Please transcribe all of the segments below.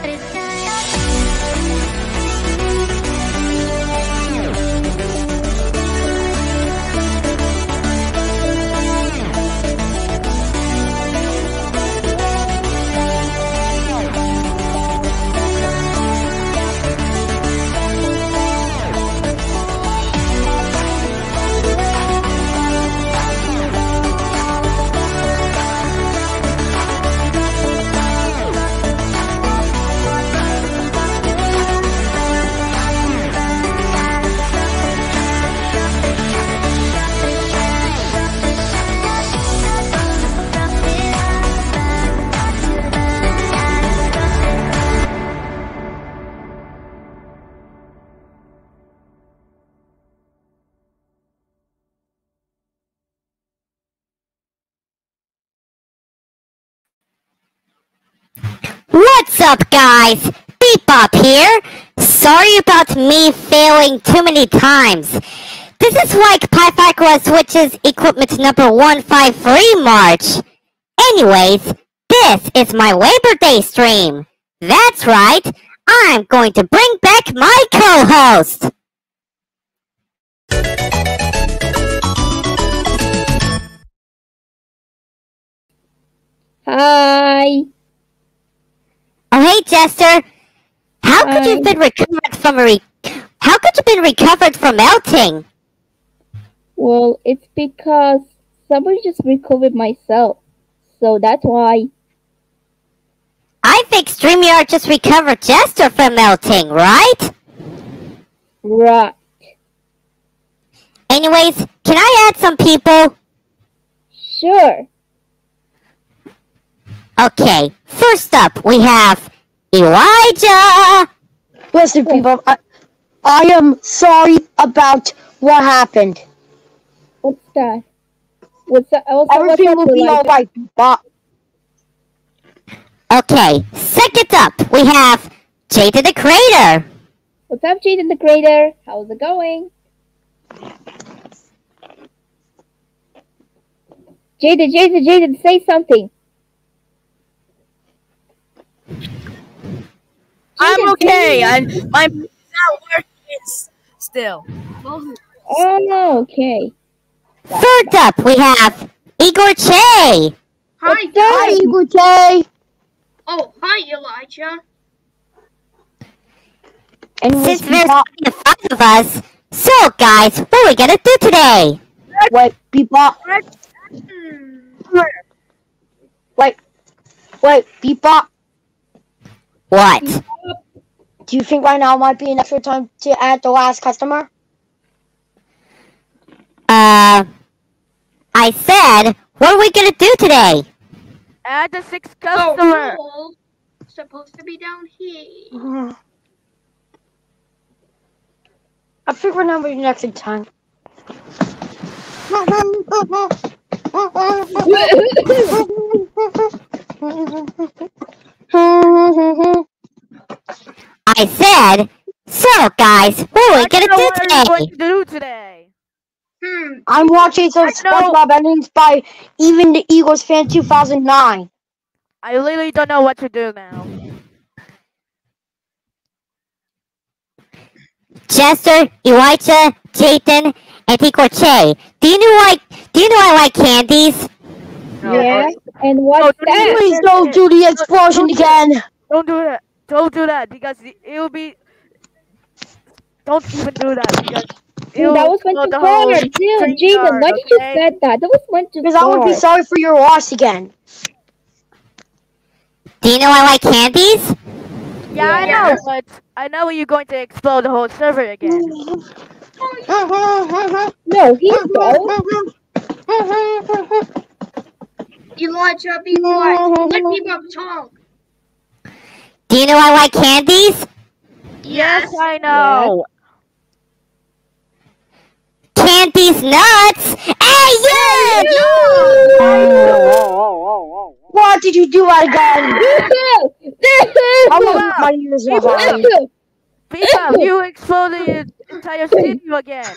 Tres What's up, guys? Bebop here. Sorry about me failing too many times. This is like Pythagoras Switches Equipment number 153 March. Anyways, this is my Labor Day stream. That's right, I'm going to bring back my co-host. Hi. Oh, hey, Jester. How could you have been recovered from a re- How could you have been recovered from melting? Well, it's because somebody just recovered myself. So that's why. I think StreamYard just recovered Jester from melting, right? Right. Anyways, can I add some people? Sure. Okay, first up we have Elijah. Listen, people, I, I am sorry about what happened. What's that? What's that? What's, what's Everything up, will be Elijah? alright, but Okay, second up we have Jada the Creator. What's up, Jaden the Creator? How's it going? Jaden, Jaden, Jaden, say something. I'm okay. I'm my not working s- still. Oh, okay. Third up we have Igor Che. Hi, What's hi, up? Igor J. Oh, hi, Elijah. And Since there's only the five of us, so guys, what are we gonna do today? What Bebop, What? wait, wait, Bebop. What? Do you think right now might be an extra time to add the last customer? Uh, I said, what are we gonna do today? Add the sixth Oh, customer. cool. Supposed to be down here. I think we're number next in time. I said, so guys, what are we I gonna know do what are we today? going to do today. Hmm. I'm watching some I know. SpongeBob endings by even the Eagles fan 2009. I literally don't know what to do now. Jester, Elijah, Jathan, and Igor Che. Do you know like? Do you know I like candies? No, yeah. Oh, and Oh, what's don't that? Please don't do the explosion again. Don't do that. Don't do that because it it will be. Don't even do that because. Dude, that was meant blow to the whole hurt. Dude, Jaden, why did you say that? That was meant to Because I would be sorry for your loss again. Do you know I like candies? Yeah, I know, but I know you're going to explode the whole server again. No, he don't. Elijah, be quiet. Let people talk. Do you know I like candies? Yes, I know. Candies nuts! Hey you! What did you do that again? I want my ears behind. Peter, you exploded the entire city again.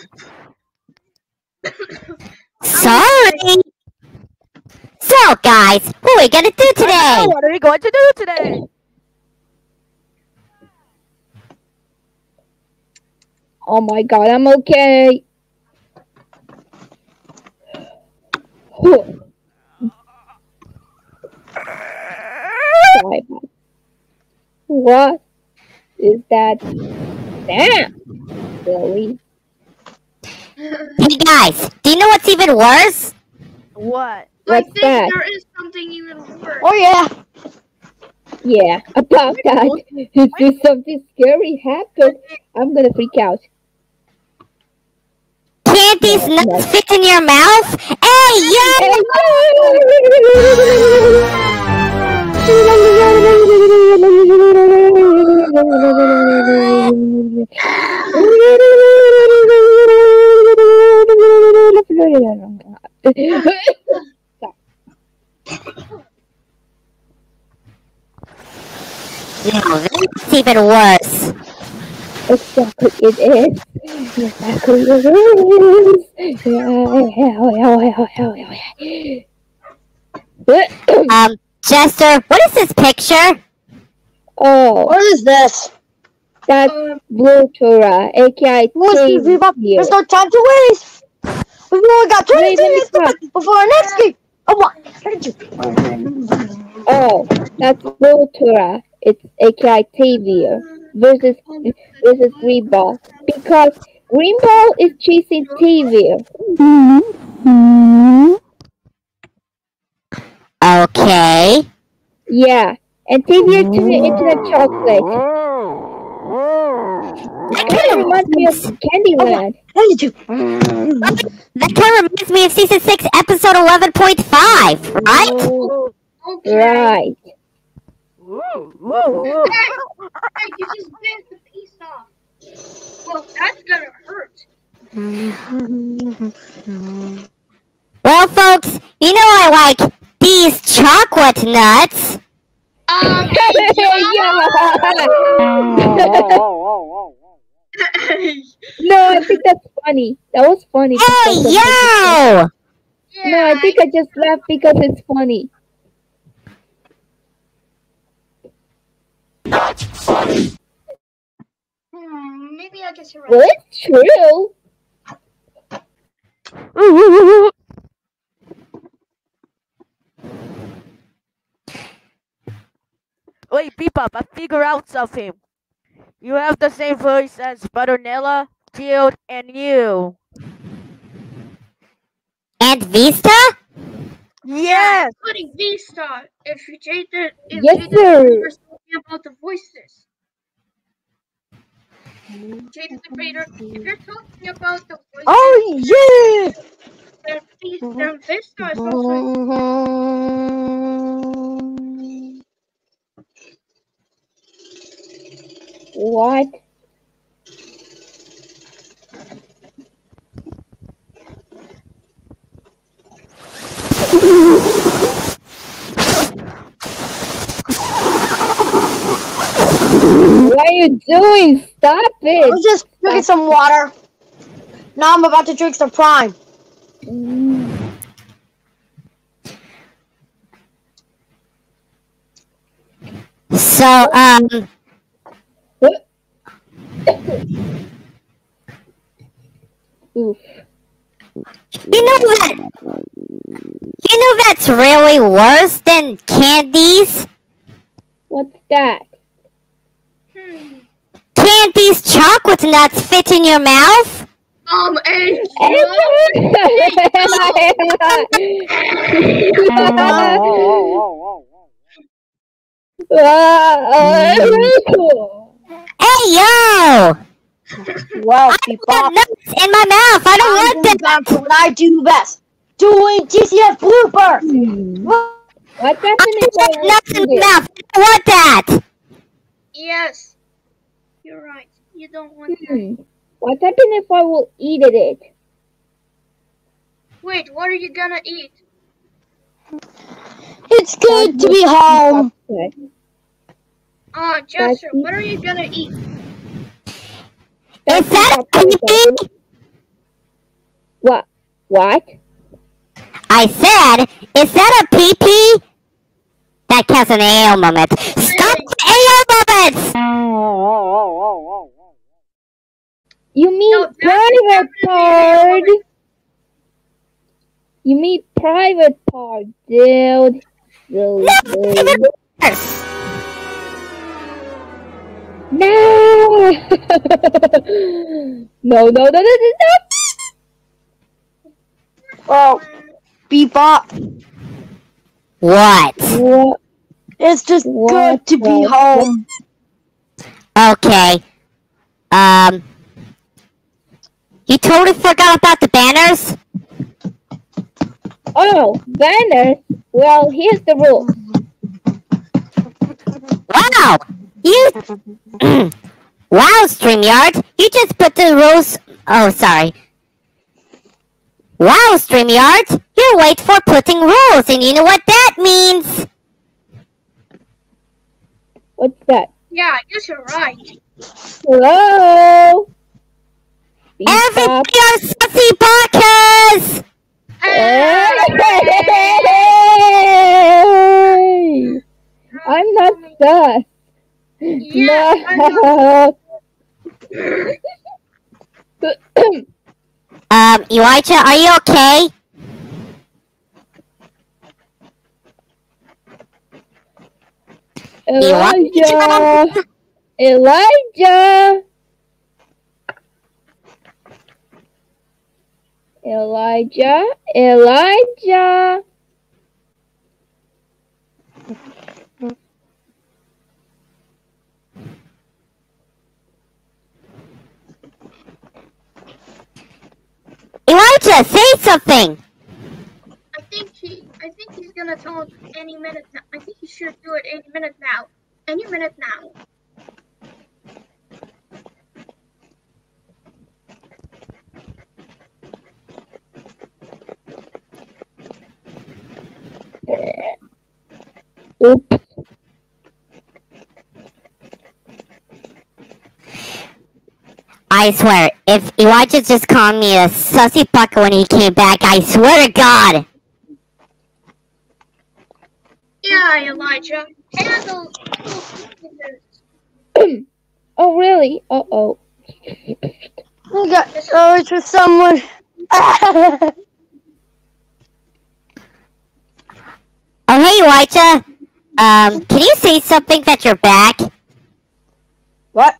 Sorry. So, guys, what are we gonna do today? What are we going to do today? Oh my god, I'm okay. what is that? Damn, Billy. Hey guys, do you know what's even worse? What? I What's think that? there is something even worse. Oh yeah. Yeah, about that. If something scary happens, I'm gonna freak out. Can't these nuts fit in your mouth? Hey, No, that's even worse. Exactly, it is. Exactly, it is. Um, Jester, what is this picture? oh, What is this? that's Blue Tora, aka Listen, Bebop, there's no time to waste. We've only got 22 Wait, minutes left before our next game. Oh, what? Look at you. Oh, that's Blue Tora. It's aka Xavier versus versus Green Ball because Green Ball is chasing Xavier. Okay. Yeah, and Xavier turned it into a chocolate. That Kind of reminds me of Candyland. 22. that kind of reminds me of season six, episode eleven point five, right? right? Okay. Right. Hey, you just bent the piece off. Well, that's gonna hurt. Well, folks, you know I like these chocolate nuts. Um, no, I think that's funny. That was funny. Hey, because of- yo! No, I think I just laughed because it's funny. Hmm, maybe I guess you're right. Well, it's true. Wait, Bebop, I figure out something. You have the same voice as Butternella, Field, and you. And Vista? Yes! Including V-Star. If you change it, if Yes, you sir. About the voices. Change the creator. If you're talking about the voices, Oh, yeah. then V- then V-Star is also What? What are you doing? Stop it! I it! was just drinking some water. Now I'm about to drink some prime. So, um, Oof. you know that, you know that's really worse than candies? What's that? Hmm. Can't these chocolate nuts fit in your mouth? Um, and Hey, yo! Well, I Bebop. got nuts in my mouth. I don't I'm want going them. back to what I do best. Doing GCS bloopers. What? What's I happening if don't want I nuts in eat my it? mouth. I don't want that. Yes, you're right. You don't want that. What What's happening if I will eat it? Wait, what are you gonna eat? It's good to be home. Okay. Uh, Jester, what are you gonna eat? Is that a pee-pee? What? What? I said, is that a pee-pee? That counts an AO moment. Stop the AO moments! You mean No, private definitely part? You mean private part, dude. Silly, silly. No! no, no, no, no, no, no! Well, Bebop, What? What? it's just What good to be home. Okay. Um. You totally forgot about the banners? Oh, banners. Well, here's the rule. Wow! You. wow, StreamYard! You just put the rules. Oh, sorry. Wow, StreamYard! You're late for putting rules, and you know what that means! What's that? Yeah, I guess you're right. Hello? Bebop. Everybody on Sussy Podcast! Hey! I'm not sus. Yeah, I know. No. Um, Elijah, are you okay? Elijah! Elijah! Elijah! Elijah! Elijah, say something! I think he, I think he's gonna tell us any minute now. I think he should do it any minute now. Any minute now. Oops. I swear, if Elijah just called me a sussy fucker when he came back, I swear to God! Yeah, Elijah. Handle. Oh, really? Uh-oh. Okay, so it's with someone. Oh, hey, Elijah! Um, can you say something that you're back? what?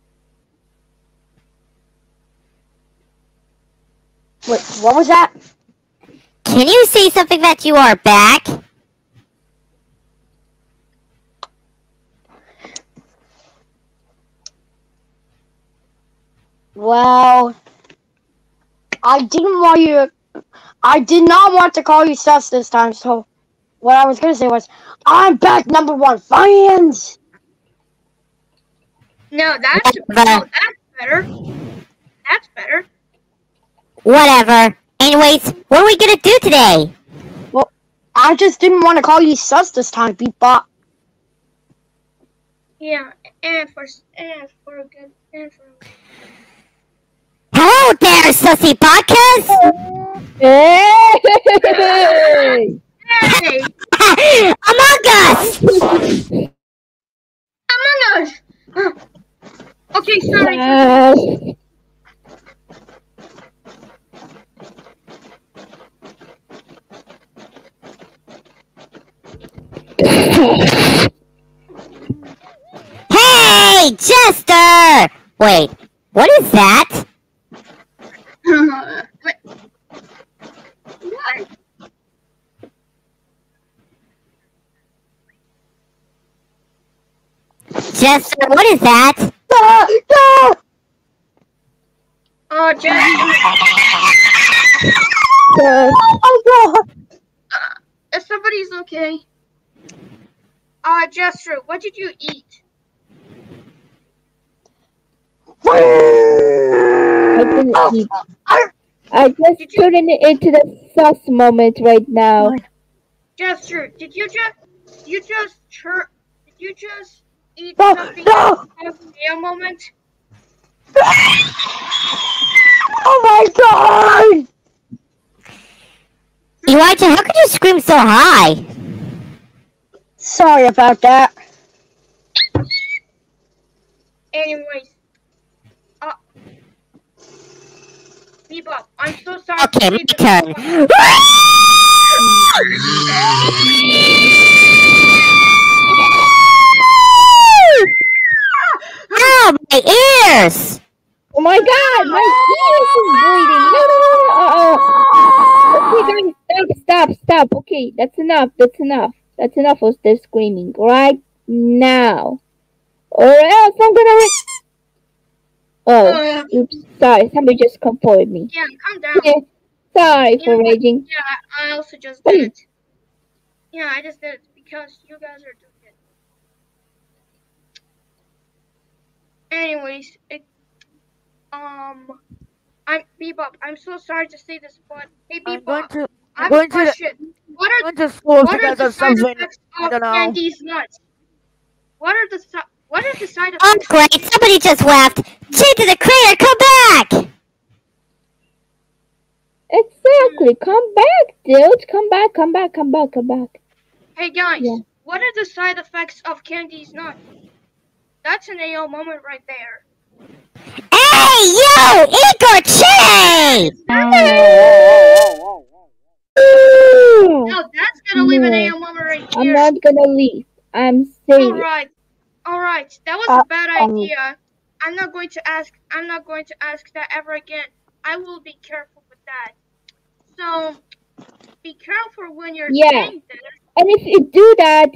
Wait, what was that? Can you say something that you are back? Well, I didn't want you. I did not want to call you sus this time. So, what I was gonna say was, I'm back, number one fans. No, that's no, that's better. That's better. Whatever. Anyways, what are we gonna do today? Well, I just didn't want to call you sus this time, Bebop. Yeah, and for and for a good and for. Hello there, sussy podcast! Hey! Hey, Among Us! Among Us. Ah. Okay, sorry. Yes. Hey, Jester! Wait, what is that? Wait. What? Jester, what is that? Ah, ah! Oh, Jess, Oh god! if somebody's okay. Uh, Jester, what did you eat? I didn't eat. I just Did you- it into the sus moment right now. Jester, did you just you just chir- did you just eat No, something no! at a meal moment? Oh my god! Elijah, how could you scream so high? Sorry about that. Anyways, Bebop, I'm so sorry. Okay, to my say this, turn. but- Ow, my ears! Oh my god, my ears is bleeding. No, no, no, no, uh, uh. Okay, guys, stop, stop, stop. Okay, that's enough. That's enough. That's enough of the screaming right now. Or else I'm gonna. Re- oh, Uh, oops, sorry. Somebody just come forward me. yeah, calm down. Okay, sorry You for raging. Yeah, I also just did it. Yeah, I just did it because you guys are doing it. Anyways, it, um, I'm Bebop. I'm so sorry to say this, but hey, I'm going Bebop, to I have going to question. What are going to school what are the of side something. effects I of don't know. Candy's nuts? What are the si- what are the side Oh, great, somebody just left. Cheat to the crater, come back! Exactly. Come back, dude. Come back. Come back. Come back. Come back. Hey guys, Yeah. what are the side effects of Candy's nuts? That's an AO moment right there. Hey, yo, Igor Chitty! No, that's gonna leave an No. AO moment right here. I'm here. not gonna leave. I'm serious. Alright. Alright. That was Uh, a bad um, idea. I'm not going to ask I'm not going to ask that ever again. I will be careful with that. So be careful when you're Yeah. saying this. And if you do that,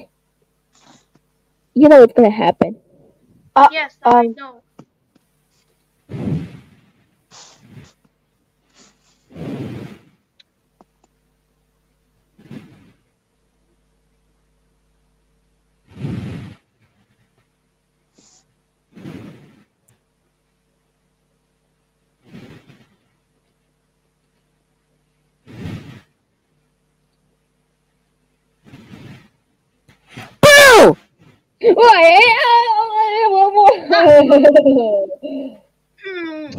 you know what's gonna happen. Uh, Yes, I um, know. Boo! Hmm.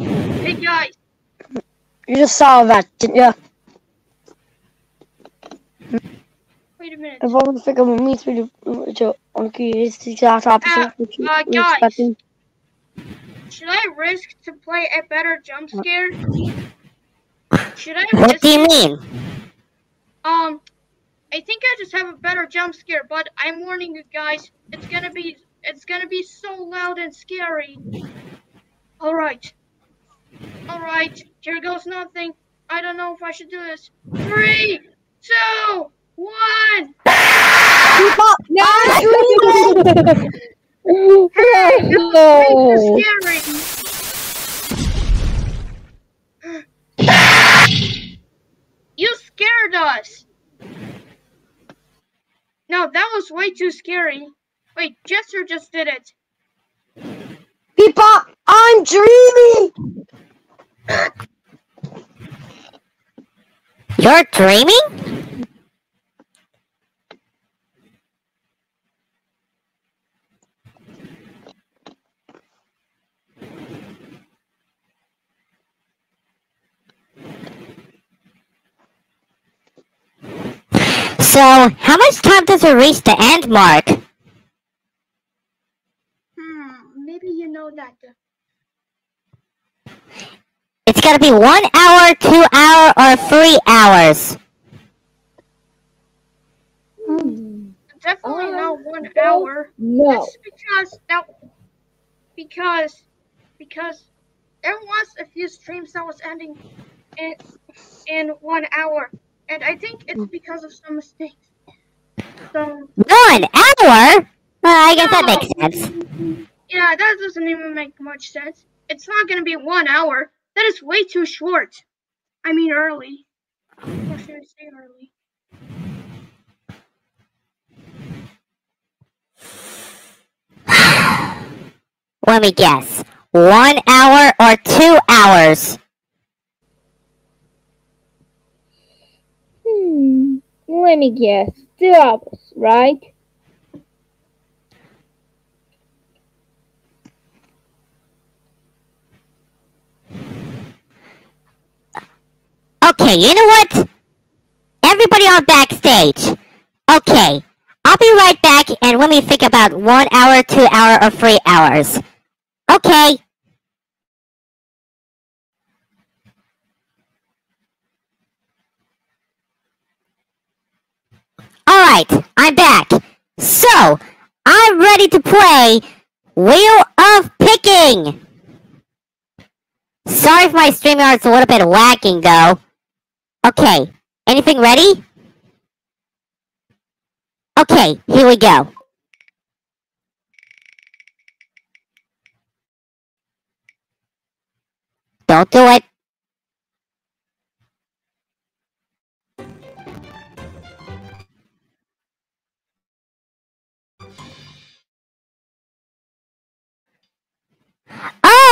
Hey guys, You just saw that, didn't you? wait a minute. If I want to figure out me through the on the it's the exact opposite. which you uh, were guys. expecting. Should I risk to play a better jump scare? Should I What risk do you mean? Um, I think I just have a better jump scare, but I'm warning you guys, it's gonna be it's gonna be so loud and scary. All right, all right. Here goes nothing. I don't know if I should do this. Three, two, one. no! Hey, that was no! scary. You scared us. No, that was way too scary. Wait, Jester just did it. Bebop, I'm dreaming. You're dreaming? So, how much time does it reach the end mark? Hmm, maybe you know that. It's gotta be one hour, two hour, or three hours. Definitely I not one don't hour. No. That's because that because because there was a few streams that was ending in in one hour, and I think it's mm. because of some mistakes. So One hour? Well, I guess that makes sense. yeah, that doesn't even make much sense. It's not gonna be one hour. That is way too short. I mean early. Or should I say early? Let me guess. One hour or two hours? Hmm. Let me guess. Two hours, right? Okay, you know what? Everybody on backstage. Okay, I'll be right back and let me think about one hour, two hour, or three hours. Okay. Alright, I'm back. So, I'm ready to play Wheel of Picking. Sorry if my streaming StreamYard's a little bit lacking though. Okay, anything ready? Okay, here we go. Don't do it.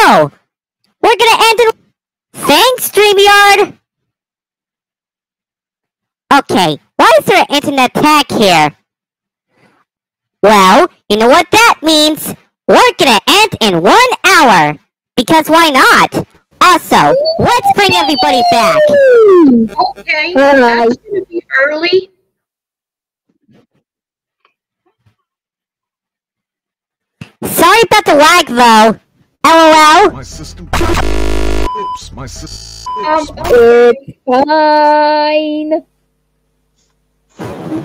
We're gonna end it. Thanks, StreamYard! Okay, why is there an internet tag here? Well, you know what that means? We're gonna end in one hour! Because why not? Also, let's bring everybody back! Okay, Alright. that's gonna be early. Sorry about the lag though! LOL! My system. Oops, my system. Um, It's fine.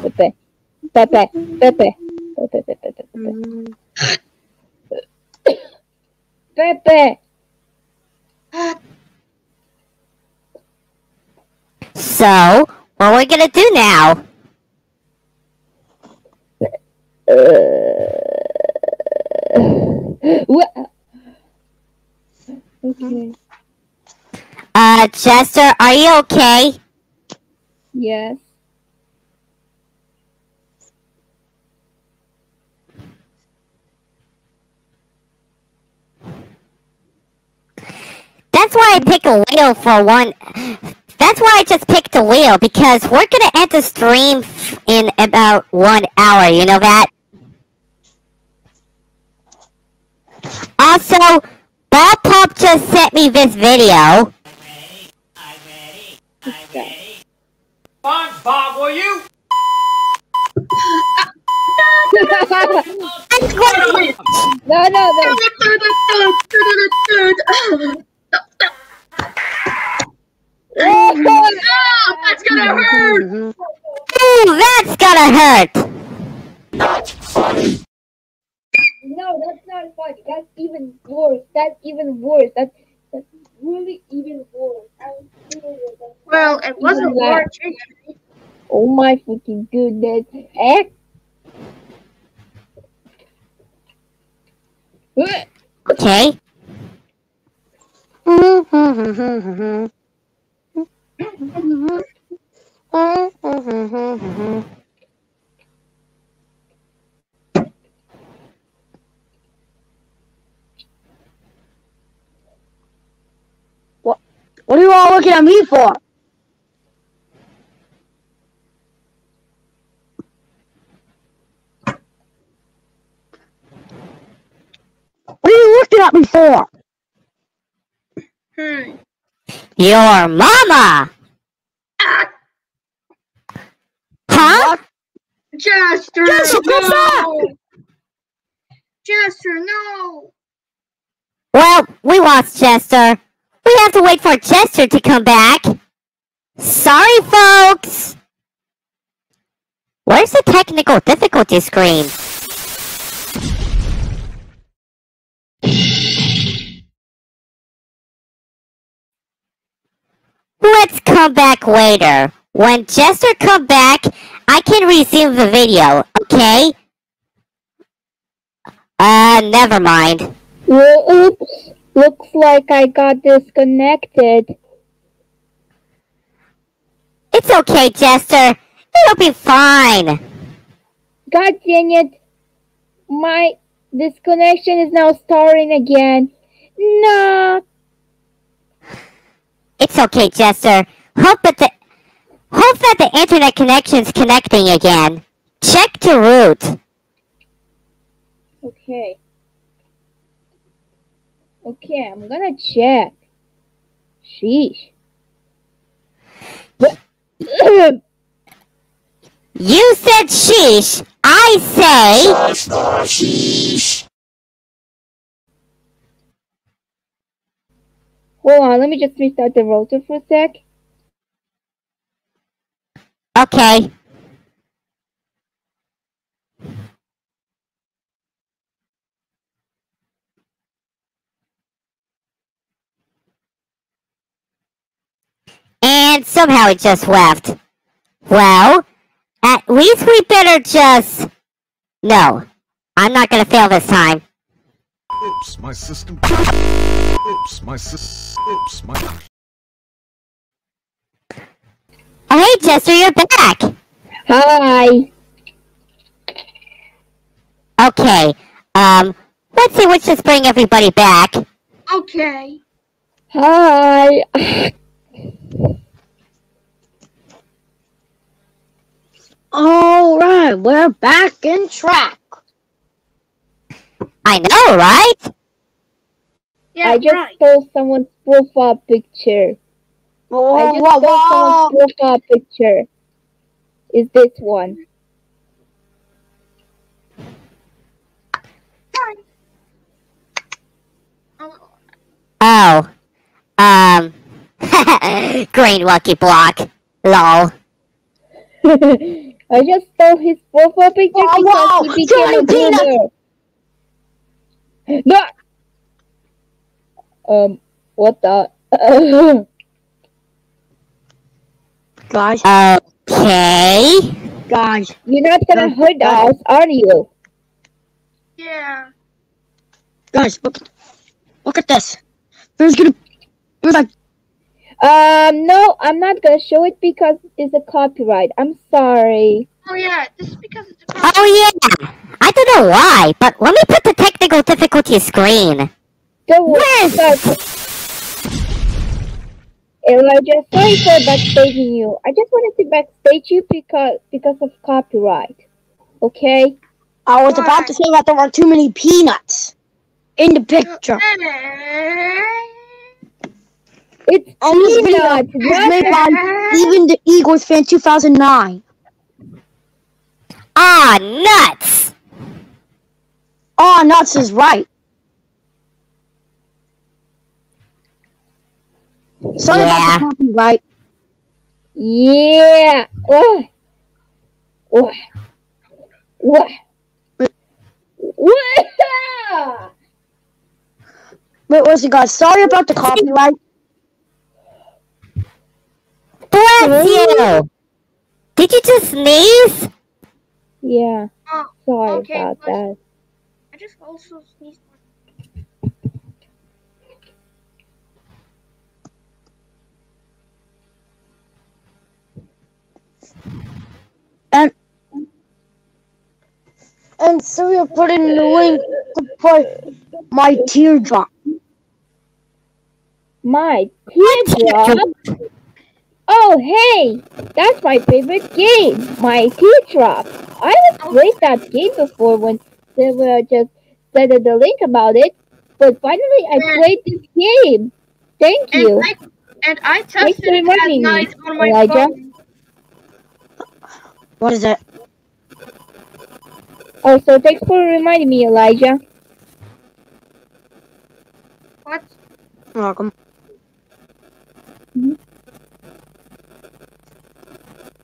Pepe. Pepe. Pepe. Pepe. Pepe. Pepe. Pepe. So, what are we gonna do now? What? Okay. Uh, Chester, are you okay? Yes. That's why I pick a wheel for one. That's why I just picked a wheel because we're gonna end the stream in about one hour. You know that. Also, Bob Pop just sent me this video. SpongeBob, will you? no, no, no. Ah, that's gonna hurt. Ooh, that's gonna hurt. No, that's not funny. That's even worse. That's even worse. That's that's really even worse. I'm serious. That's Well, it wasn't even that. large. Oh my freaking goodness. Eh? Okay. What are you all looking at me for? What are you looking at me for? Hmm. Your mama. Huh? Jester, Jester, come no! Jester, no! Well, we lost Chester. We have to wait for Chester to come back. Sorry, folks. Where's the technical difficulty screen? Let's come back later. When Chester come back, I can resume the video, okay? Uh, never mind. Looks like I got disconnected. It's okay, Jester. It'll be fine. God dang it. My disconnection is now starting again. No. It's okay, Jester. Hope that the hope that the internet connection's connecting again. Check to root. Okay. Okay, I'm gonna check. Sheesh. You said sheesh. I say sheesh. Hold on, let me just restart the router for a sec. okay. Somehow it just left. Well, at least we better just... No, I'm not gonna fail this time. Oops, my system. Oops, my system. Oops, my. Oh, hey, Jester, you're back! Hi. Okay, um, let's see which just bring everybody back. Okay. Hi. All right, we're back in track. I know, right? Yeah, I just right. stole someone's profile picture. Whoa, I just whoa, stole whoa. someone's profile picture. Is this one? Oh, Oh, um, green lucky block. Lol. I just stole his profile picture Oh, wow. because he became a Valentina. boomer. No. Um, what the? Guys, Okay. guys, You're not gonna hurt us, are you? yeah. guys, look, look at this. There's gonna, there's like, Um, no, I'm not gonna show it because it's a copyright. I'm sorry. Oh yeah, this is because it's a Oh yeah. I don't know why, but let me put the technical difficulty screen. Don't worry. Where's Sorry. Elijah, sorry for backstaging you. I just wanted to backstage you because because of copyright. Okay? I was about to say that there were too many peanuts in the picture. It's video peanuts, was made by even the Eagles fan 2009. Ah, nuts! Oh, nuts is right. Sorry Yeah. about the copyright. Yeah. What? What? What? What? Wait, listen, guys. Sorry about the copyright. Bless you! Did you just sneeze? Yeah. Oh, Sorry Okay, about but- that. I just also sneezed. And and so you put in the link to put my teardrop. My teardrop. Oh, hey, that's my favorite game, my teardrop. I have played that game before when they were just said the link about it, but finally I Yeah. played this game. Thank And you. I and I Thanks tested it at night on my Elijah. phone. What is it? Oh, so thanks for reminding me, Elijah. What? You're welcome.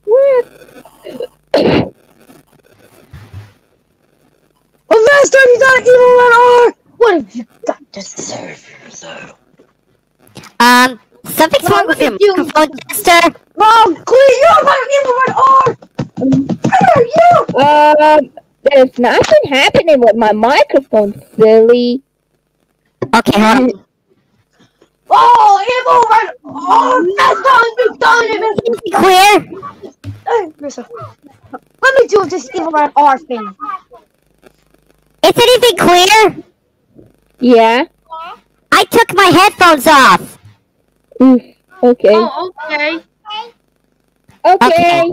What? Oh, last time you got evil red R. What have you got to serve yourself? Um, something's Well, wrong with your you. microphone, Chester. Mom, Clee, you're my evil red R. Where are you? Um, there's nothing happening with my microphone, silly. Okay, hold on. Oh, evil red R. That's not you done it. Clear? Hey, listen. Let me do this evil red R thing. Is anything clear? Yeah? I took my headphones off. Oof. Okay. Oh, okay. Okay.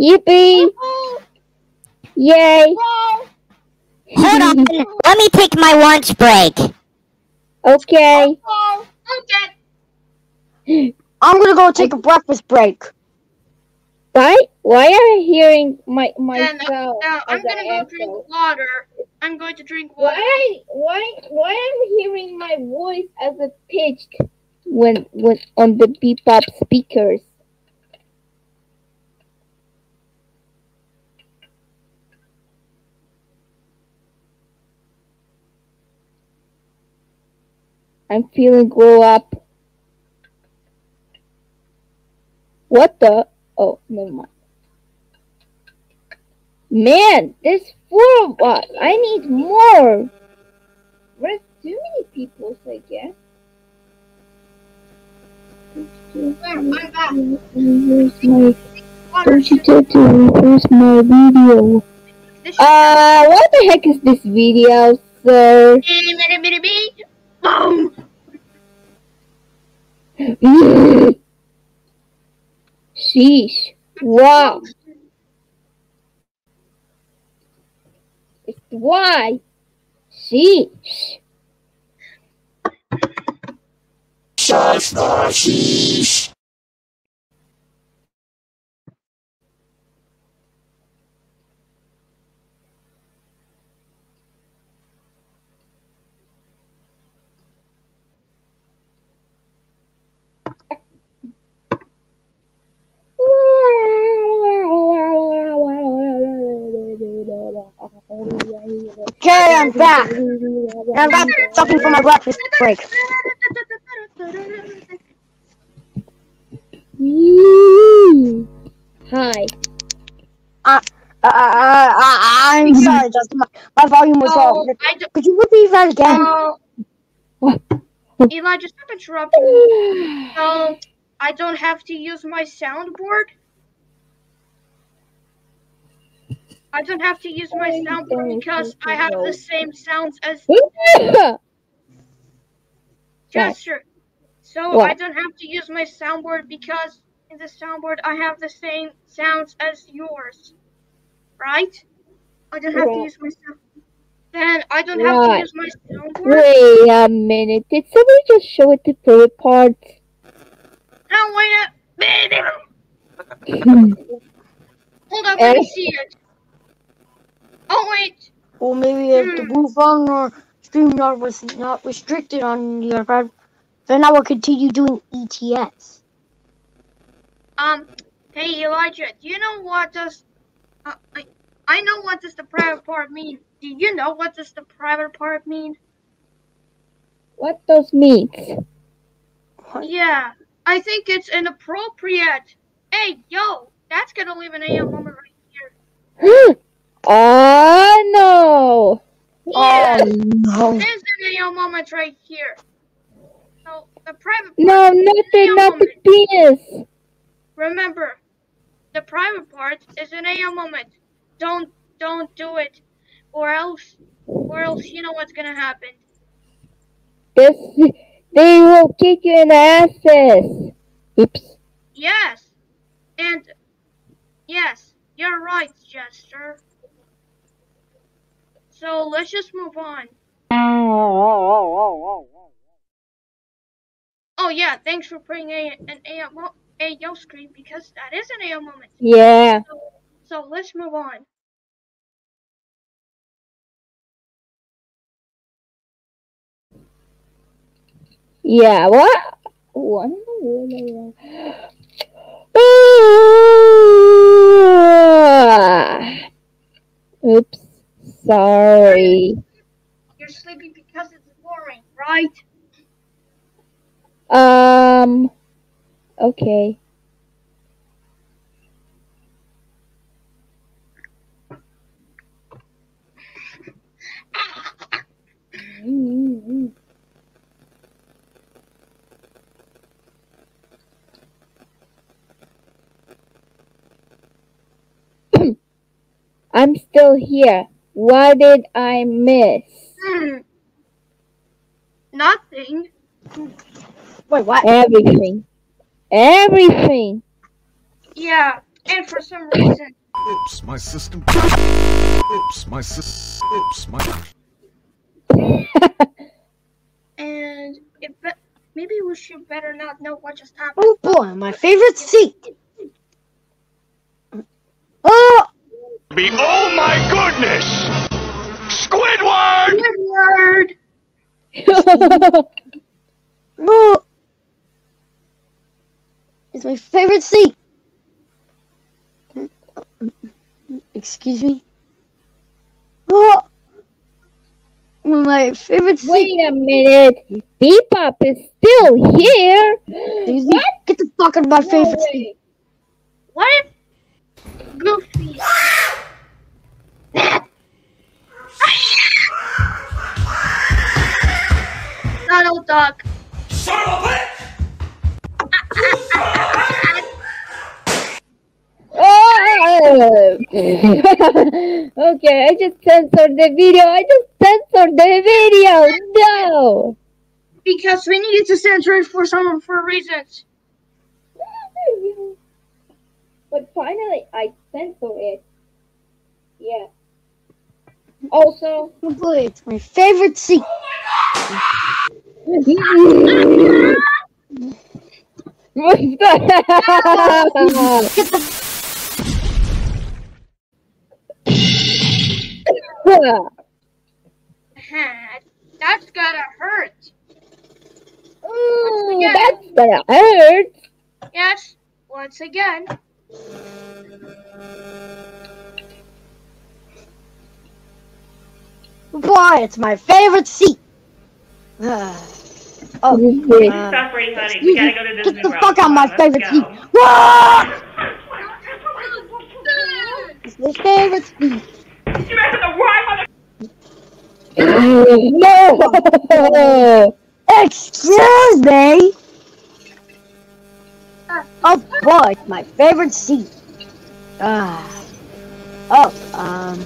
Yippee. Yay. Hold on. Let me take my lunch break. Okay. Okay. I'm gonna go take a breakfast break. Why? Why am I hearing my Then uh, myself now I'm gonna go answer? drink water. I'm going to drink water. Why? Why? Why am I hearing my voice as a pitched when when on the Bebop speakers? I'm feeling grow up. What the? Oh, never mind. Man, there's four of us. I need more. There's too many people, I guess. I'm back. Where's my, don't you dare to reverse my video. Uh, what the heck is this video, sir? Boom! Sheesh. Wow. Why? Sheesh. Okay, I'm back. And I'm back something for my breakfast break. Hi. Uh, uh, uh, I'm sorry, Justin. My, my volume was Oh, off. Could you repeat that again? oh. Eli, just stop interrupting me. So, I don't have to use my soundboard? I don't have to use my soundboard because I have the same sounds as Chester. So I don't have to use my soundboard because in the soundboard I have the same sounds as yours. Right? I don't have to use my sound. Then I don't have to use my soundboard. Wait a minute. Did somebody just show it the favorite part? No, wait a Hold up, let me see it. Oh wait. Or maybe if the blue phone or StreamYard was not restricted on your iPad, then I will continue doing ETS. Um, hey Elijah, do you know what does uh, I I know what does the private part mean. Do you know what does the private part mean? what those means? Yeah, I think it's inappropriate. Hey, yo, that's gonna leave an AM moment right here. oh no! Yeah, Oh no. there's an AM moment right here. So the private part, No, not the not the penis. remember, the private part is an AO moment. Don't don't do it, or else, or else you know what's gonna happen. This they will kick you in the asses. Oops. Yes, and yes, you're right, Jester. So let's just move on. Oh yeah, thanks for putting a an A yo screen because that is an AO moment. Yeah. So, so let's move on. Yeah. What? What? Oops. Sorry. You're sleepy because it's boring, right? Um. Okay. I'm still here. What did I miss? Hmm. Nothing. Wait, what? Everything. Everything. Yeah, and for some reason, Oops, my system. Oops, my system. Oops, my. and it be- maybe we should better not know what just happened. Oh boy, my favorite seat. Oh, Be oh my goodness! Squidward! Squidward! no. It's my favorite seat. Excuse me. Oh, my favorite seat. Wait a minute. Bebop is still here. Excuse me. Get the fuck out of my favorite seat. What if Goofy? Donald Duck. Oh! okay, I just censored the video. I just censored the video. No. Because we needed to censor it for some for reasons. But finally, I censor it. Yeah. Also, it's my favorite seat. what's that? That's gotta hurt. Ooh, that's gonna hurt. Yes, once again. Boy, it's my favorite seat. oh, Uh, Stop right, honey. We gotta go to Disney get the World. fuck out Come my let's favorite go. seat. Whoa! It's my favorite seat. You guys the wrong no. Excuse me. Oh boy, it's my favorite seat. Ah. oh, um,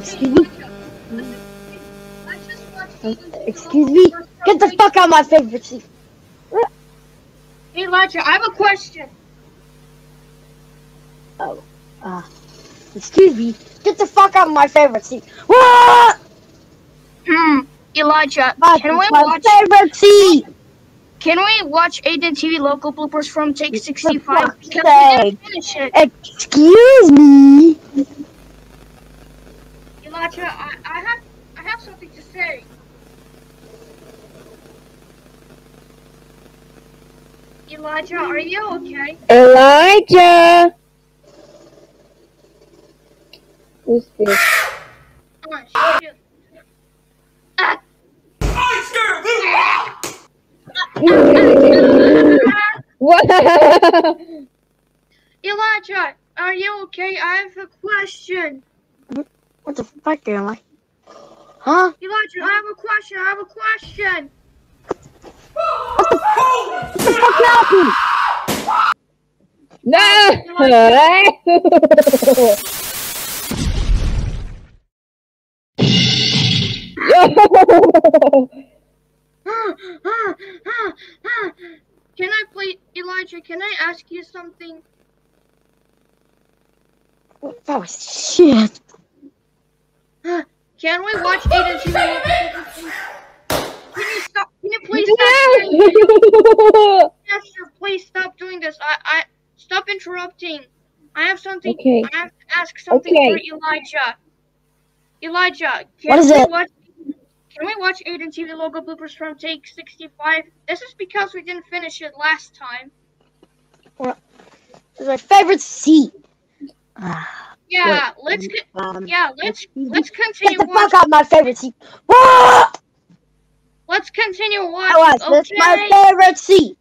excuse me. Excuse me. Get the fuck out of my favorite seat. Hey, Elijah, I have a question. Oh, uh, excuse me. Get the fuck out of my favorite seat. What? Hmm, Elijah, That's can we my watch? favorite seat. Can we watch Aiden TV logo bloopers from Take 65? fuck's we finish it. Excuse me. Elijah, I, I have I have something to say. Elijah, are you okay? Elijah. Who's this? Come on, show you. Ah, what? Elijah, are you okay? I have a question. What the fuck am I? Huh? Elijah, I have a question. I have a question. What the fuck happened? no. Yo. Can I please, Elijah? Can I ask you something? Oh shit. Can we watch Aiden TV? Can you stop? Can you please stop? doing this? Master, please stop doing this. I, I stop interrupting. I have something. Okay. I have to ask something Okay. for Elijah. Elijah, can What is we it? watch? Can we watch Aiden TV logo bloopers from Take 65? This is because we didn't finish it last time. It's my favorite seat. Ah, Yeah, let's Wait, co- um, yeah let's let's continue. Get continue the fuck watching. out of my favorite seat. Let's continue watching. that's my favorite seat.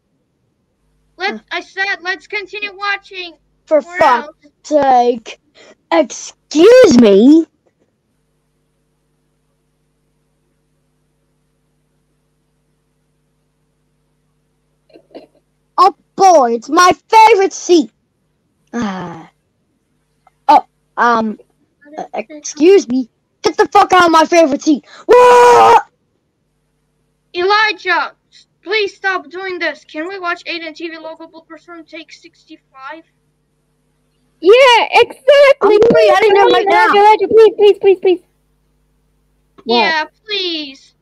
Let I said let's continue watching. For Or fuck's sake. Excuse me. Oh boy, it's my favorite seat. Ah. oh, um, uh, excuse me. Get the fuck out of my favorite seat. What? Elijah, please stop doing this. Can we watch Aiden TV logo bloopers from Take 65? Yeah, exactly. I'm Please, heading there right now. Elijah, Elijah, please, please, please, please. What? Yeah, please.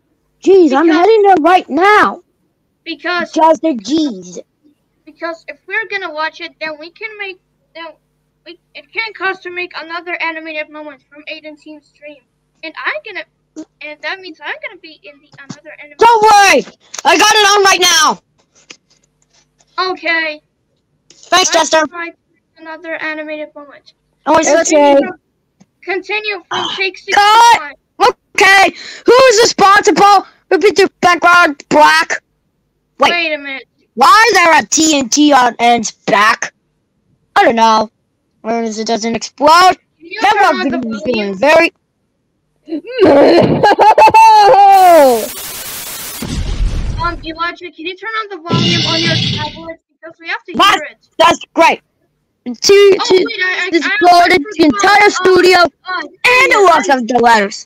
Jeez, I'm heading there right now. Because Just the G's. because if we're gonna watch it, then we can make then we it can cost to make another animated moment from Aiden Team stream, and I'm gonna and that means I'm gonna be in the another animated. Don't worry, I got it on right now. Okay. Thanks, let's Chester. another animated moment. Oh, Okay. Continue from Take! Ah, 65. Okay, who's responsible? Repeat the background black. Wait. Wait a minute. Why is there a TNT on End's back? I don't know. As long as it doesn't explode. That one is volume? very. Um, Elijah, can you turn on the volume on your tablet because we have to What? hear it? That's great. To, to Oh wait, I, I, this I the entire studio Uh, and the walls of the letters.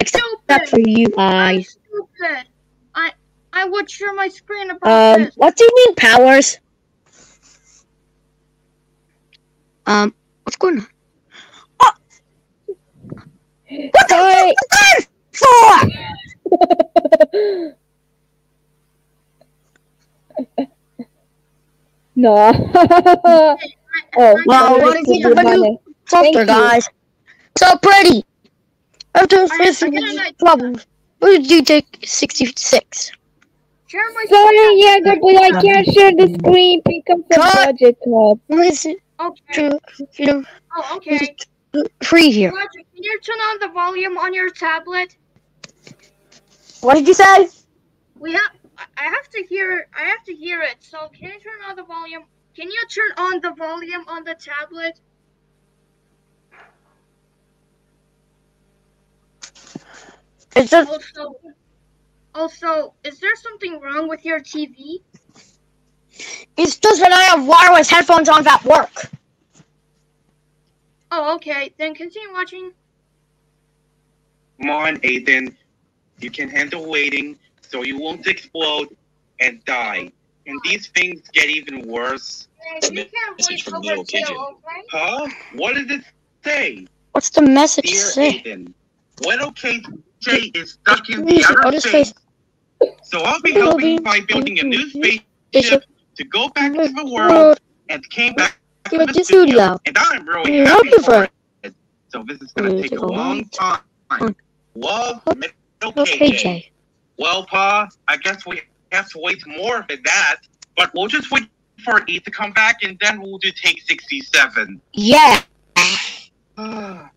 Except stupid. for you I'm guys. stupid. I I would share my screen about Um, this. what do you mean powers? Um, what's going on? What the Sorry. fuck is that for? no. oh, Well, sorry what is to it the about money. you? Filter, you. guys. So pretty. After I- facing I get an idea. problems, what did you take 66? Share my Sorry, Jaeger, but I can't share the screen because of Cut. budget club. What is it? Okay. To, you know, Oh, okay. Free here. Elijah, can you turn on the volume on your tablet? What did you say? We have. I- I have to hear. I have to hear it. So can you turn on the volume? Can you turn on the volume on the tablet? It's just Also, also, is there something wrong with your TV? it's just that I have wireless headphones on at work. Oh, okay. Then continue watching. Come on, Ethan. You can handle waiting so you won't explode and die. And these things get even worse. You can't Message from over Neil Jill, Pigeon. okay? Huh? What does it say? What's the message Dear say? Ethan, when OKJ is stuck in the outer outer space, space. so I'll be helping be by building a new spaceship to go back to the world World and came back to to the the studio. studio. And I'm really happy happy for for it. So this is gonna take a long time. Love, Okay, OKJ. Jay. Well, Pa, I guess we have to wait more than that. But we'll just wait for E to come back and then we'll do take 67. Yeah.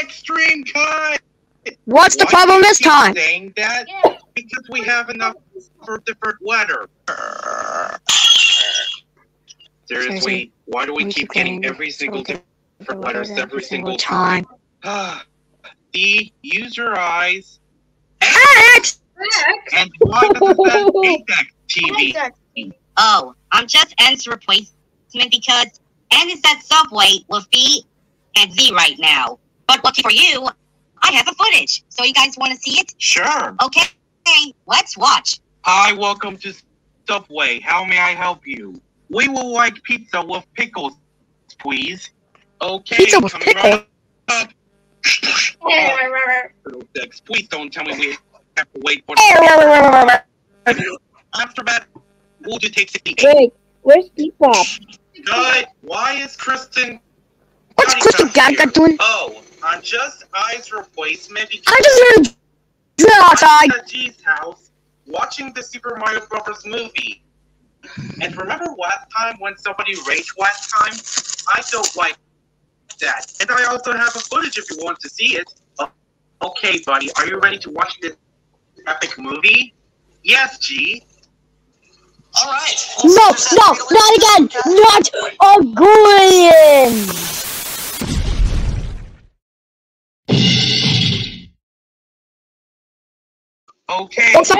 Extreme cut! What's the Why problem this time? Saying that Yeah. because we have enough for different letter. Seriously, Seriously, why do we we keep keep getting getting every single different different letters every single time? time. D, use your eyes. X! And why does it say ADEX TV? Oh, I'm just N's replacement because N is at Subway with B and Z right now. But lucky for you, I have the footage. So you guys want to see it? Sure. Okay, let's watch. Hi, welcome to Subway. How may I help you? We will like pizza with pickles, please. Okay, Pizza with coming pickle? right up. Little dicks, please don't tell me we have to wait for After that, we'll do take 68. Wait, where's Depop? Good. Why is Kristen... What's Crystal Gaga doing? Oh, I'm just eyes replacement I just heard drill outside. at G's house watching the Super Mario Brothers movie. And remember last time when somebody raged last time? I don't like that. And I also have a footage if you want to see it. Okay, buddy, are you ready to watch this epic movie? Yes, G. Alright. No, no, not again! Not again! Okay. Looks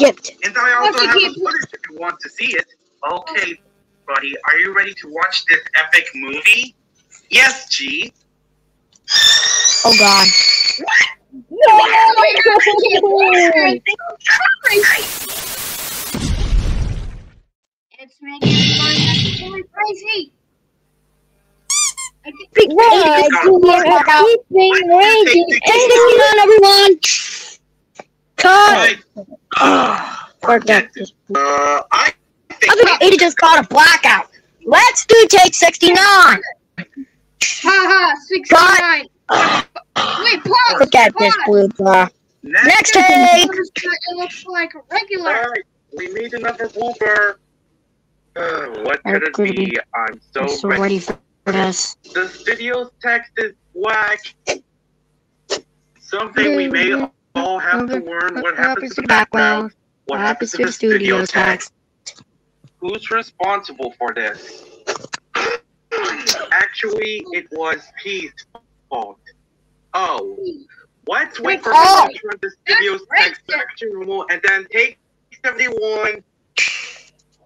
like the ads have skipped. And I also have a keep- footage if you want to see it. Okay, buddy, are you ready to watch this epic movie? Yes, G. Oh god. It's making me absolutely crazy. I think Why do you have keeping raging? Hey, on everyone! Cut! Right. Forget forget this. Uh, I think I think Ada just got a blackout. Let's do take 69! haha, 69. Wait, pause. Forget this blue bar. Next take! It looks like a regular. Alright, we made another blooper. Uh, what could it be? be- I'm so, I'm so ready. ready for this. This video's text is whack. Something we may all have to learn what happens to the background, what happens to the studio text. who's responsible for this? Actually, it was P's fault. Oh, let's wait for him to turn the studio's text back to and then take 71.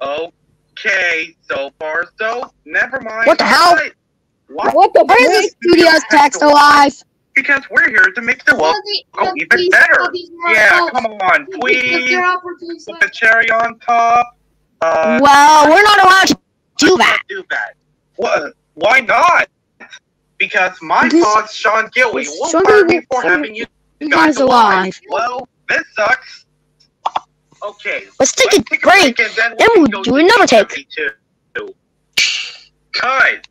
Okay, so far so. Never mind. What the hell? What? What the Why is frick? this studio's text alive? Because we're here to make the world go even better. Yeah, come on, please. Put the cherry on top. Uh, Well, we're not allowed to do that. do that. What? Why not? Because my Because- boss, Sean Gilly, because will Sean fire Gilly me for having you you guys guys alive. Well, this sucks. Okay. Let's take let's a break. and then, then we we'll do another take. 72. Cut.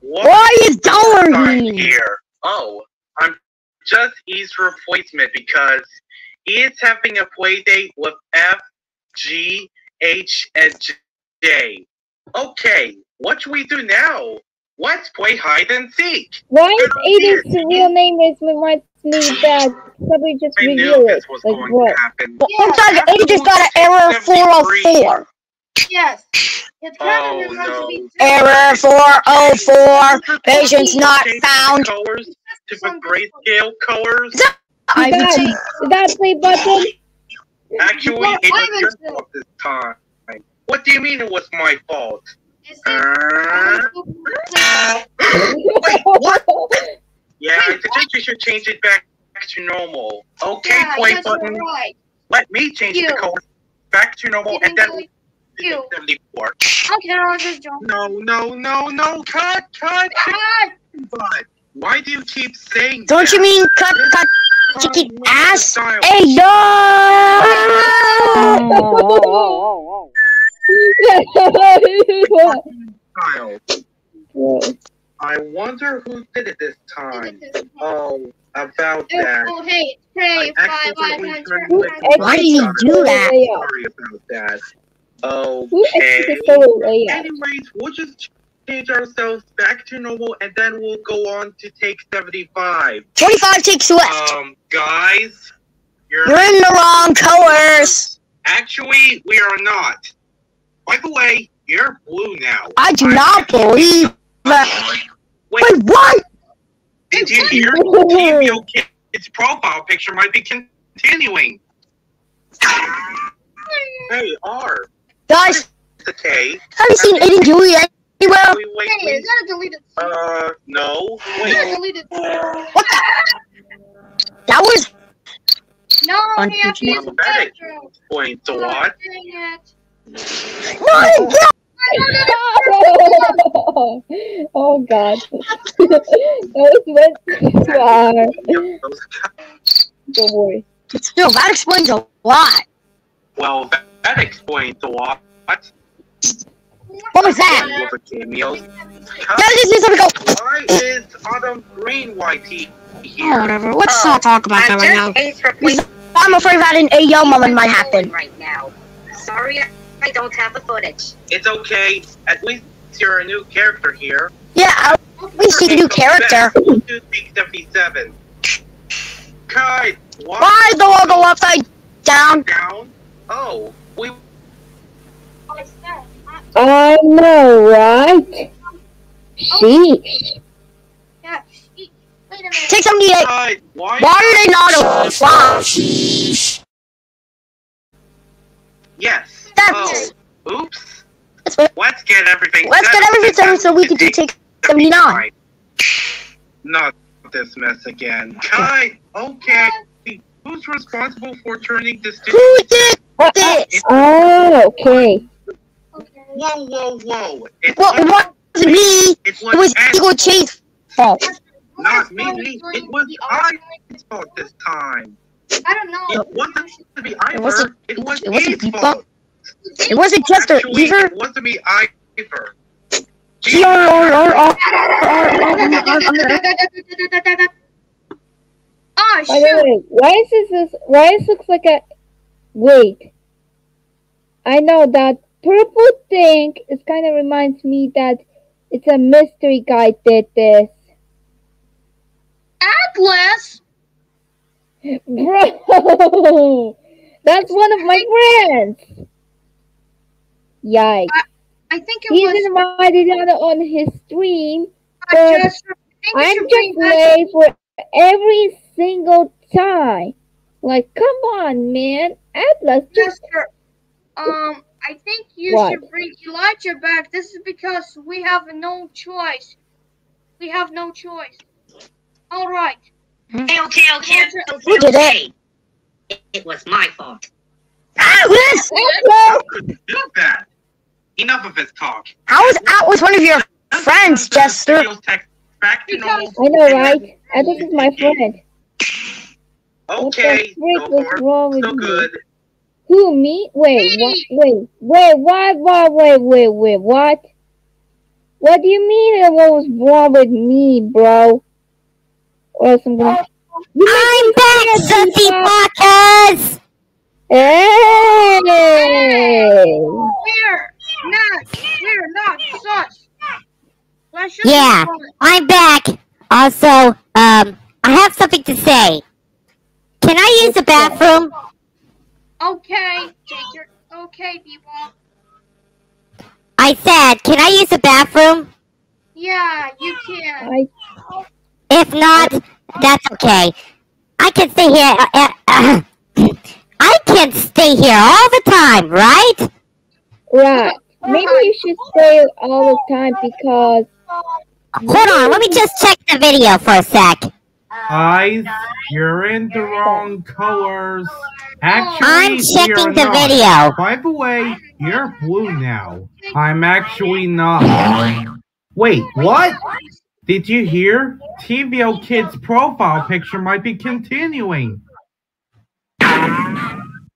What Why is the here? Oh, I'm just E's replacement because he is having a play date with F, G, H, and J. Okay, what should we do now? Let's play hide and seek. Why is Aiden's real name is reminds me that somebody just I knew reveal it? this was Like going what? to happen. Looks like Aiden just got an error 404. Yes. It's kind Oh, of meant to be no. Error 404. Patients not found. Colors to the grayscale colors. I Did that, did button? Actually, Well, it was your fault this time. What do you mean it was my fault? It's Uh, yeah, I think we should change it back to normal. Okay, yeah, play button. right. Let me change You. the color back to normal, and then You. 74. Okay, I'll just jump. No, no, no, no! Cut, cut, Ah! But why do you keep saying Don't you mean cut, cut, chicken Um, ass? style. Hey, yo! style. I wonder who did it this time. Oh, about that. Oh, hey, hey, I five, five, accidentally one, turned two, the one. Why did he do that? Sorry about that. Who Okay. exits the solo layout? Anyways, we'll just change ourselves back to normal and then we'll go on to take 75. 25 takes left. Um, guys, you're You're in the wrong colors. actually, we are not. By the way, you're blue now. I do not believe that. Wait, Wait, what? did you hear? TVO Kid's profile picture might be continuing. Hey, R. Guys, K. have you seen Aiden Dewey anywhere? Wait, wait, Hey, wait. is that a deleted? Uh, no. Is that a Wait. deleted? What the? That was. No, we have to use the Pathetic. bathroom. Wait, so what? Dang it. No, no. oh god. that was meant to are. Don't worry. Still, that explains a lot. Well, that, that explains a lot. What? What was that? With the. That is just gonna go. Why is Autumn Green YT Oh, whatever. Let's not talk about that right now. I'm afraid that an AO moment might happen. right now. Sorry, I don't have the footage. It's okay. At least you're a new character here. Yeah, at least he's a new character. Two six seventy seven. Kai, why Why is the logo upside down? down? Oh, we What's that? Oh, I know, right? Sheesh. Oh. Yeah, she- Wait a minute. Take 78. Why? Why are they not wow. Yes. That's- Oh, oops. That's what- Let's get everything. Let's get settled everything and settled so we can do take take 79. Not this mess again. Kai, okay. Who's responsible for turning this Who did this? Oh, okay. Okay. Whoa, whoa, whoa. It Well, it wasn't me. it It was Eagle Chain's fault. Not me. It was I's fault this time. I don't know. It wasn't to be Ivor. wasn't- It was it wasn't E's Deepak. fault. It wasn't just a Actually, either. It wasn't me Ivor. G R R R R Oh, By the shoot. way, why is this, this why is looks like a wait. I know that purple thing is kinda reminds me that it's a mystery guy did this. Atlas? Bro That's one of my friends. Yikes. I think it He's was. invited on, on his stream. I just, I I'm just late for every single time. Like, come on, man. Atlas, just um, I think you What? should bring Elijah back. This is because we have no choice. We have no choice. All right. Okay, okay, okay, okay, Who did it? It, it was my fault. Atlas! How could that? Enough of his talk. I was out with one of your friends, Jester. Back to normal. I know, right? Atlas is my friend. Okay, What the so far, so good. Who, me? Wait, what? Wait, wait, what? What? Wait, wait, wait, what? What do you mean what was wrong with me, bro? Or else I'm gonna... You I'm back, Sussy Fuckers! Hey! We're not. We're not sus. Yeah. I'm back. Also, um, I have something to say. Can I use the bathroom? Okay, take your. Okay, people. I said, can I use the bathroom? Yeah, you can. I, If not, that's okay. I can stay here. Uh, uh, I can stay here all the time, right? right. Maybe you should stay all the time because... Hold on, let me just check the video for a sec. Eyes, you're in the wrong colors. Actually, I'm checking the not. video. By the way, you're blue now. I'm actually not. Wait, what? Did you hear? TVO Kid's profile picture might be continuing.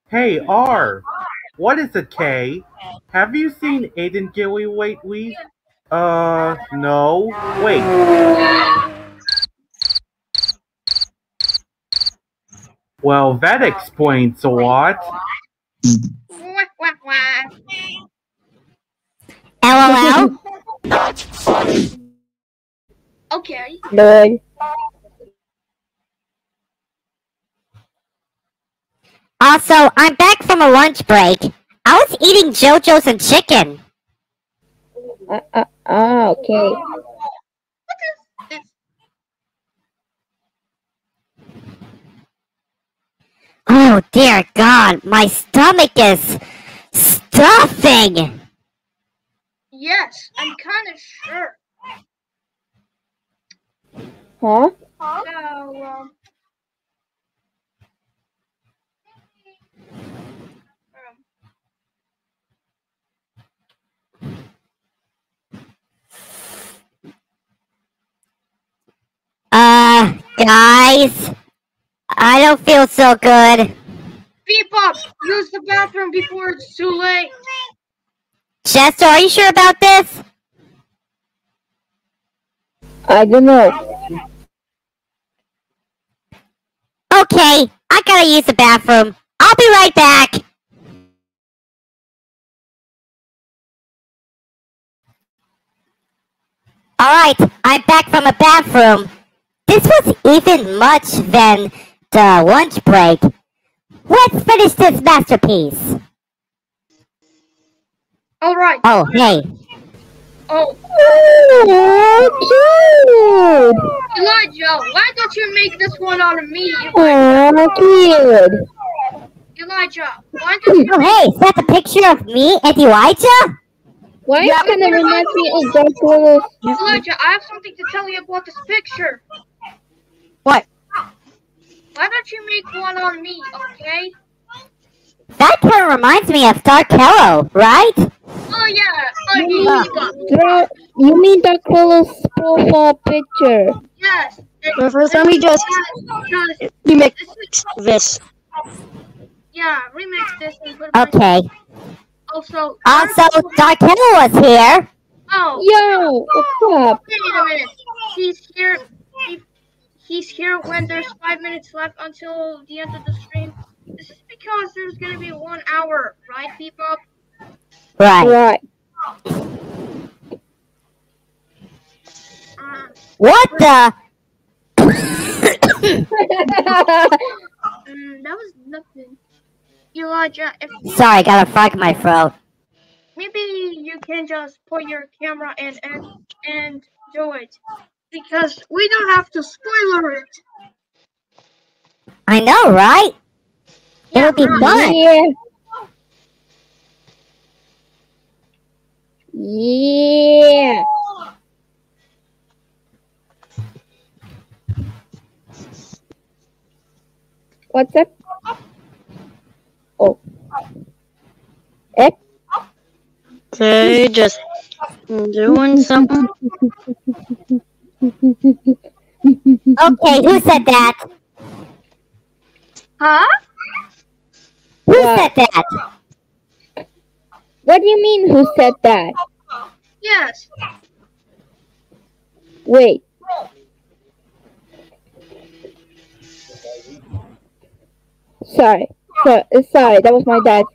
Hey, R. What is a K? Have you seen Aiden Gilly lately? Uh, no. Wait. Well, that explains a lot. LOL? Okay. Lol. Also, I'm back from a lunch break. I was eating JoJo's and chicken. Uh, uh, ah, okay. What is this? Oh dear God, my stomach is stuffing. Yes, I'm kind of sure. Huh? So, um. um, Uh, guys, I don't feel so good. Bebop, use the bathroom before it's too late. Chester, are you sure about this? I don't know. Okay, I gotta use the bathroom. I'll be right back. Alright, I'm back from the bathroom. This was even much than the lunch break. Let's finish this masterpiece. Alright. Oh, hey. Oh, Oh, Elijah, why don't you make this one out of me? cute! Oh, cute! Elijah, why don't you Oh, hey, is that the picture of me and Elijah? Why yeah, kind of reminds me of Dark Souls? Elijah, I have something to tell you about this picture. What? Why don't you make one on me, okay? That kind of reminds me of Dark Hello, right? Oh yeah, oh You yeah, mean, Dra- you mean Dark Souls profile picture? yes. But first, let me just Because remix this yeah, remix this and put it Okay. Also, Also, Dark Hello was here. oh, Yo, what's up? wait a minute. He's here. He, he's here when there's five minutes left until the end of the stream. This is because there's gonna be one hour, right, people? Right. Right. Uh, What the? mm, that was nothing. Elijah, if Sorry, got a frog in my throat. maybe you can just put your camera in and and do it because we don't have to spoiler it. I know, right? Yeah, It'll be fun. Yeah. Yeah. What's up? Oh. Eh? Okay, just doing something. Okay, who said that? Huh? Who What? said that? What do you mean who said that? Yes. Wait. Sorry. So, sorry, that was my dad.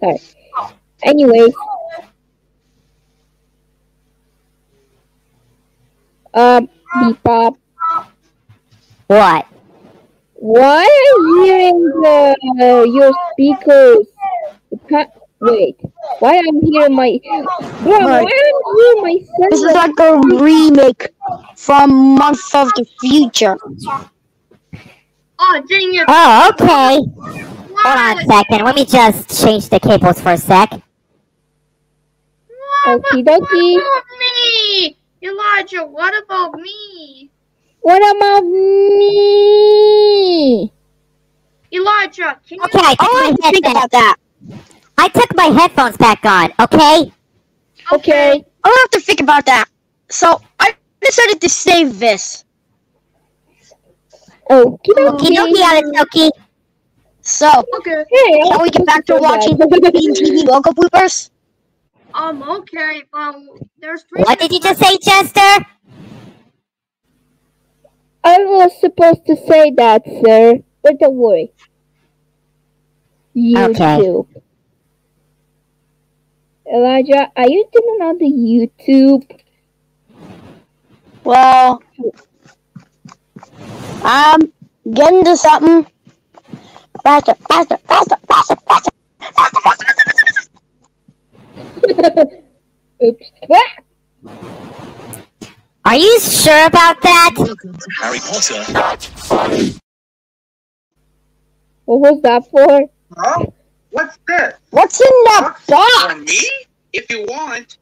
Sorry. Anyways. Um, Bebop, What? why are you hearing the, uh, your speakers? Wait, why I'm hearing my... Bro, why I'm hearing my This is like a remake from Month of the Future. Oh dang it! Oh, okay. Hold on a second. Let me just change the cables for a sec. Okie dokie. About me? Elijah, what about me? What about me? Elijah, can you Okay, I took Oh, I have to think about that. I took my headphones back on. Okay. Okay. Oh, I'll have to think about that. So I decided to save this. Okie Okie dokie, dokie. Alex So Okay. Hey, shall we get back to watching Bean TV logo bloopers? Um, okay. Um, there's three. What did you just say, Chester? I was supposed to say that, sir, but don't worry. YouTube. Elijah, are you doing on the YouTube? Well, I'm getting to something. Faster, faster, faster, Faster, faster, faster, faster, faster, faster, faster. Oops. Are you sure about that? Harry Potter. What was that for? Huh? What's this? What's in that For box? me? If you want.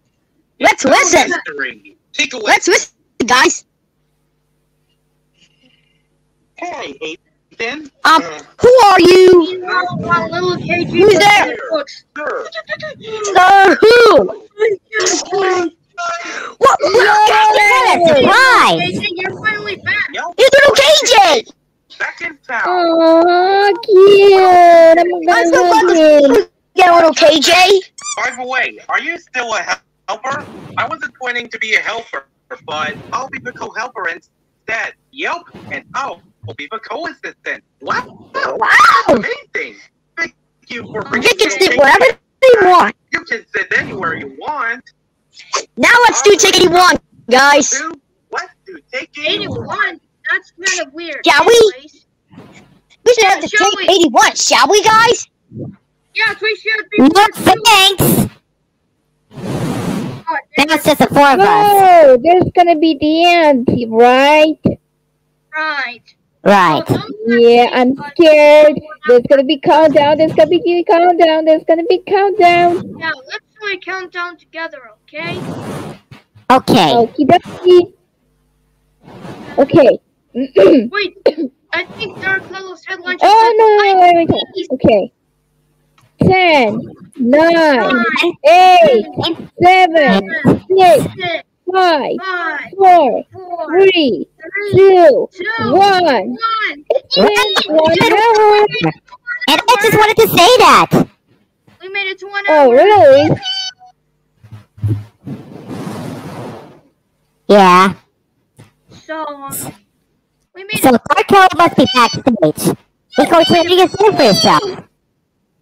Let's listen. Take a Let's listen, guys. Hey, Ethan. Um, Uh, who are you? Meanwhile, while little KG Who's there? Sir. Sir, who? What? Surprise! KG, you're finally back. It's little KJ. back in town. Aw, cute. I'm I'm gonna so glad hug to him. see you little KJ. By the way, are you still a helper? I wasn't planning to be a helper, but I'll be the co-helper instead. Yelp and I'll be the co-assistant. Wow, Wow. amazing! Thank you for They bringing can sit KJ. wherever they want. You can sit anywhere you want. Now let's do take anyone, guys. Do what? Do take it. 81. That's kind of weird. Shall we? Anyways. We should have to Shall take we? 81, shall we, guys? Yes, we should be. No part two. thanks. Oh, Now just the four of us. No, there's gonna be the end, right? Right. Right. Oh, Yeah, I'm scared. There's gonna be countdown. There's gonna be countdown. There's gonna be countdown. Yeah, let's do a countdown together, okay? Okay. Okie dokie. Okay. Wait, I think Dark Lolo's headline oh no, no, no, wait, wait, wait. Okay. Ten, nine, eight, seven, six, five, five, four, four, three, three, two, two, one. one. It's one hour. And I just wanted to say that. We made it to one hour. Oh, really? Yeah. So, um, we made it So it. Darko must be backstage. Because when you get stand for yourself.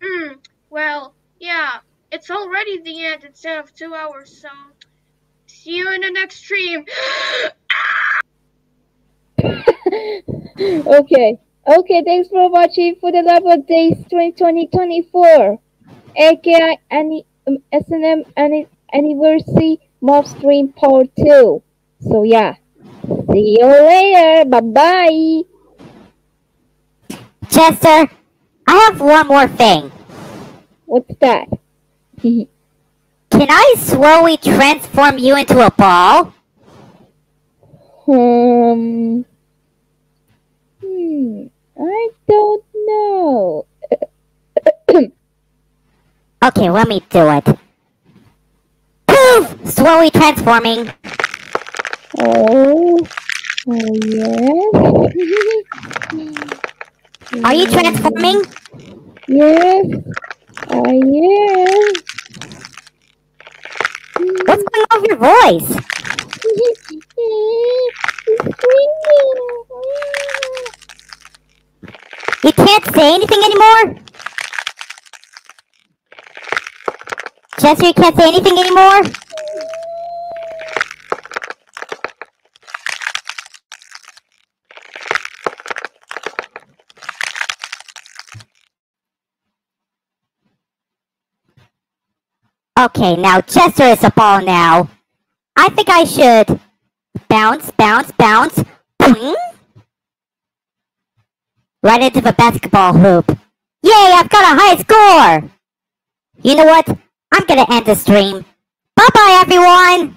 Hmm. Well, yeah. It's already the end instead of two hours. So, see you in the next stream. okay. Okay, thanks for watching for the Labor Days 2020-24. AKI Any um, MSM anniversary mob stream part two. So yeah, see you later. Bye bye. Chester, I have one more thing. What's that? Can I slowly transform you into a ball? Um. Hmm. I don't know. Okay, let me do it. Poof! Slowly transforming. Oh. Oh yes. Are you transforming? Yes. I am. What's going on with your voice? You can't say anything anymore? Chester, you can't say anything anymore? Okay, now Chester is a ball now. I think I should bounce, bounce, bounce, boing, right into the basketball hoop. Yay, I've got a high score! You know what? I'm gonna end the stream. Bye bye, everyone!